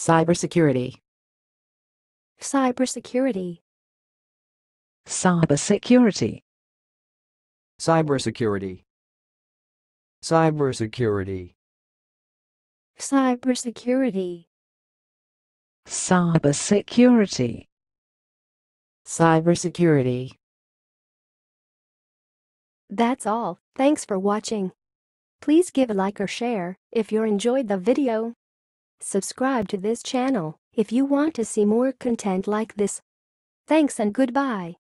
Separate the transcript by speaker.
Speaker 1: Cybersecurity.
Speaker 2: cybersecurity,
Speaker 3: cybersecurity,
Speaker 4: cybersecurity. Cybersecurity
Speaker 2: cybersecurity,
Speaker 3: cybersecurity.
Speaker 1: Cybersecurity.
Speaker 2: That's all, thanks for watching. Please give a like or share if you enjoyed the video. Subscribe to this channel if you want to see more content like this. Thanks and goodbye.